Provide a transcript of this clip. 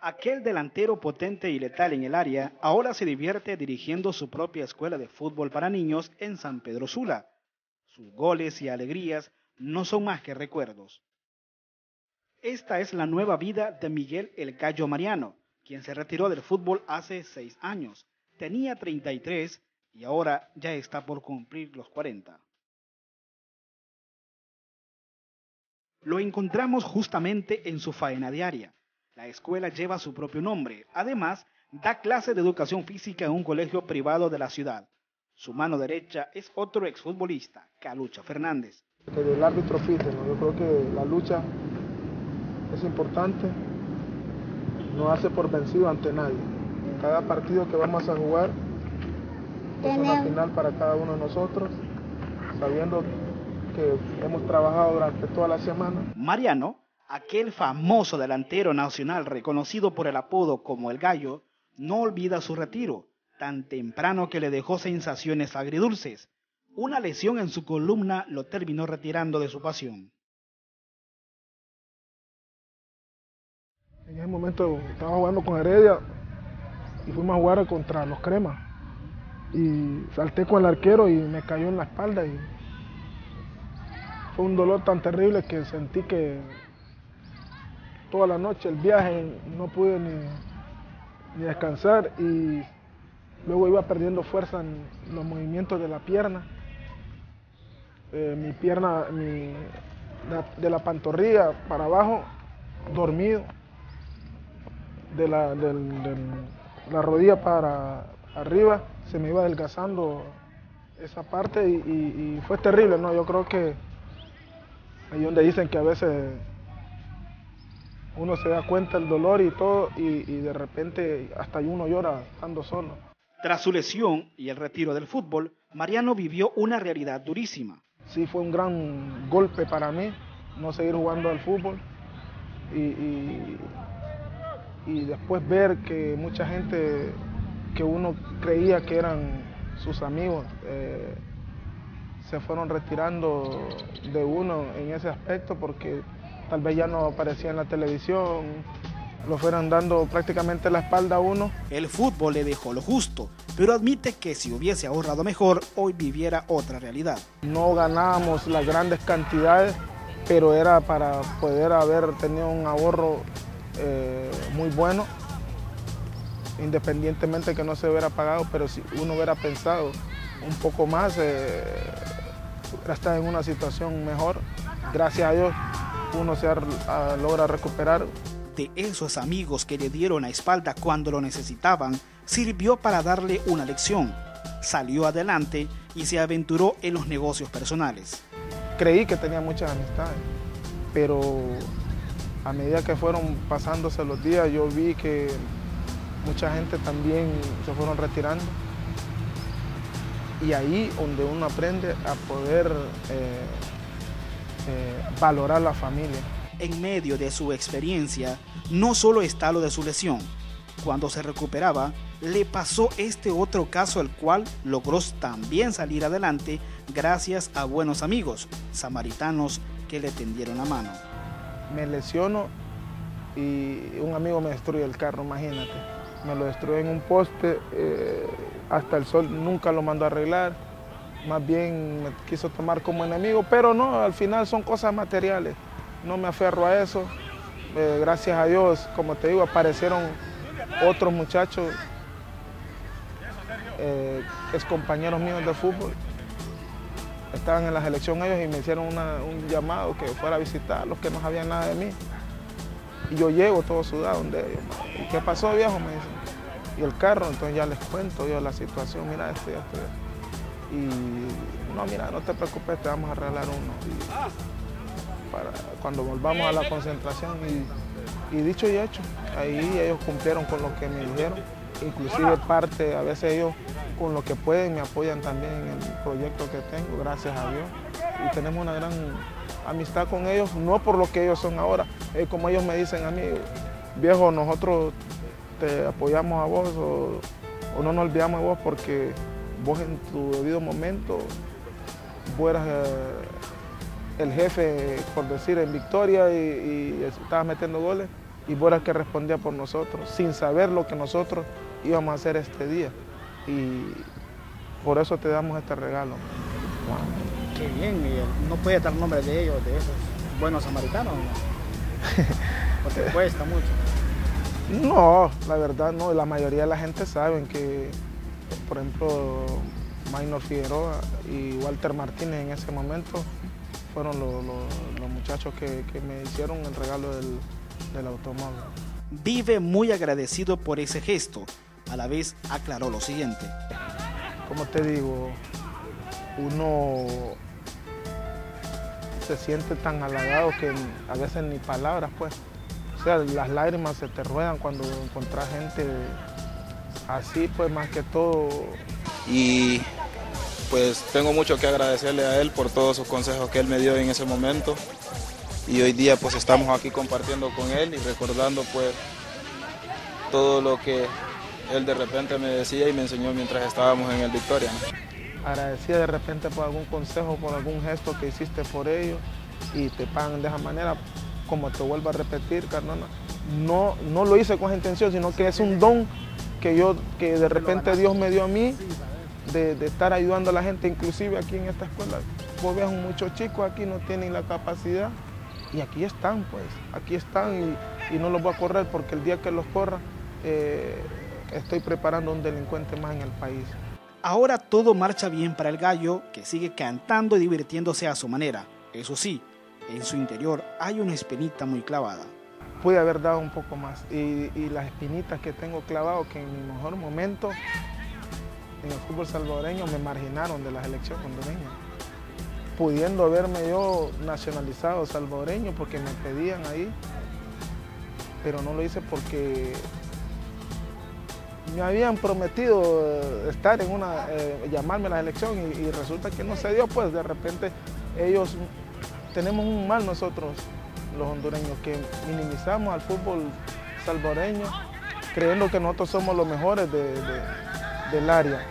Aquel delantero potente y letal en el área ahora se divierte dirigiendo su propia escuela de fútbol para niños en San Pedro Sula. Sus goles y alegrías no son más que recuerdos. Esta es la nueva vida de Miguel El Gallo Mariano, quien se retiró del fútbol hace seis años. Tenía 33 y ahora ya está por cumplir los 40. Lo encontramos justamente en su faena diaria. La escuela lleva su propio nombre. Además, da clase de educación física en un colegio privado de la ciudad. Su mano derecha es otro exfutbolista, Calucha Fernández. El árbitro físico, yo creo que la lucha es importante, no hace por vencido ante nadie. Cada partido que vamos a jugar es una final para cada uno de nosotros, sabiendo que hemos trabajado durante toda la semana. Mariano, aquel famoso delantero nacional reconocido por el apodo como el gallo, no olvida su retiro, tan temprano que le dejó sensaciones agridulces. Una lesión en su columna lo terminó retirando de su pasión. En ese momento estaba jugando con Heredia y fuimos a jugar contra los Cremas. Y salté con el arquero y me cayó en la espalda y fue un dolor tan terrible que sentí que toda la noche el viaje no pude ni, descansar y luego iba perdiendo fuerza en los movimientos de la pierna. Eh, mi pierna de la pantorrilla para abajo dormido de la, la rodilla para arriba, se me iba adelgazando esa parte y, fue terrible, ¿no? Yo creo que ahí donde dicen que a veces uno se da cuenta del dolor y todo y, y de repente hasta uno llora estando solo. Tras su lesión y el retiro del fútbol, Mariano vivió una realidad durísima. Sí, fue un gran golpe para mí no seguir jugando al fútbol y, y después ver que mucha gente que uno creía que eran sus amigos eh, se fueron retirando de uno en ese aspecto porque tal vez ya no aparecía en la televisión, lo fueran dando prácticamente la espalda a uno. El fútbol le dejó lo justo, pero admite que si hubiese ahorrado mejor, hoy viviera otra realidad. No ganábamos las grandes cantidades, pero era para poder haber tenido un ahorro eh, muy bueno, independientemente que no se hubiera pagado, pero si uno hubiera pensado un poco más, eh, estar en una situación mejor. Gracias a Dios uno se logra recuperar. De esos amigos que le dieron la espalda cuando lo necesitaban, sirvió para darle una lección. Salió adelante y se aventuró en los negocios personales. Creí que tenía muchas amistades, pero a medida que fueron pasándose los días, yo vi que mucha gente también se fueron retirando. Y ahí donde uno aprende a poder eh, eh, valorar la familia. En medio de su experiencia, no solo está lo de su lesión. Cuando se recuperaba, le pasó este otro caso al cual logró también salir adelante gracias a buenos amigos, samaritanos que le tendieron la mano me lesiono y un amigo me destruye el carro, imagínate. Me lo destruye en un poste, eh, hasta el sol nunca lo mandó a arreglar. Más bien me quiso tomar como enemigo, pero no, al final son cosas materiales. No me aferro a eso. Eh, gracias a Dios, como te digo, aparecieron otros muchachos, eh, es compañeros míos de fútbol, estaban en la selección ellos y me hicieron un llamado que fuera a visitarlos, que no sabían nada de mí. Y yo llego todo sudado donde ellos. ¿Y qué pasó, viejo? Me dicen. Y el carro, entonces ya les cuento yo la situación, mira esto y esto. Y no, mira, no te preocupes, te vamos a arreglar uno. para cuando volvamos a la concentración y, y dicho y hecho, ahí ellos cumplieron con lo que me dijeron inclusive parte, a veces ellos con lo que pueden me apoyan también en el proyecto que tengo, gracias a Dios. Y tenemos una gran amistad con ellos, no por lo que ellos son ahora, es como ellos me dicen a mí, viejo, nosotros te apoyamos a vos o, no nos olvidamos de vos porque vos en tu debido momento fueras eh, el jefe, por decir, en victoria y, y estabas metiendo goles y vos eras que respondía por nosotros, sin saber lo que nosotros íbamos a hacer este día. Y por eso te damos este regalo. Qué bien, Miguel. ¿No puede dar nombre de ellos, de esos buenos samaritanos? Porque cuesta mucho. No, la verdad no. La mayoría de la gente sabe que, por ejemplo, Maynor Figueroa y Walter Martínez en ese momento fueron los, muchachos que, me hicieron el regalo del, del automóvil. Vive muy agradecido por ese gesto. A la vez aclaró lo siguiente. Como te digo, uno se siente tan halagado que a veces ni palabras, pues. O sea, las lágrimas se te ruedan cuando encontrás gente así, pues más que todo. Y pues tengo mucho que agradecerle a él por todos sus consejos que él me dio en ese momento. Y hoy día pues estamos aquí compartiendo con él y recordando pues todo lo que él de repente me decía y me enseñó mientras estábamos en el Victoria. Agradecía de repente por algún consejo, por algún gesto que hiciste por ellos y te pagan de esa manera, como te vuelvo a repetir, Carnona, no, no lo hice con esa intención, sino que es un don que yo, que de repente Dios me dio a mí de, estar ayudando a la gente, inclusive aquí en esta escuela. Vos ves muchos chicos aquí no tienen la capacidad y aquí están, pues, aquí están y, no los voy a correr porque el día que los corra eh, estoy preparando un delincuente más en el país. Ahora todo marcha bien para el gallo, que sigue cantando y divirtiéndose a su manera. Eso sí, en su interior hay una espinita muy clavada. Pude haber dado un poco más y, las espinitas que tengo clavado, que en mi mejor momento en el fútbol salvadoreño me marginaron de la selección hondureña. Pudiendo haberme yo nacionalizado salvadoreño porque me pedían ahí, pero no lo hice porque me habían prometido eh, estar en una, eh, llamarme a la elección y, resulta que no se dio, pues de repente ellos, tenemos un mal nosotros, los hondureños, que minimizamos al fútbol salvadoreño creyendo que nosotros somos los mejores del área.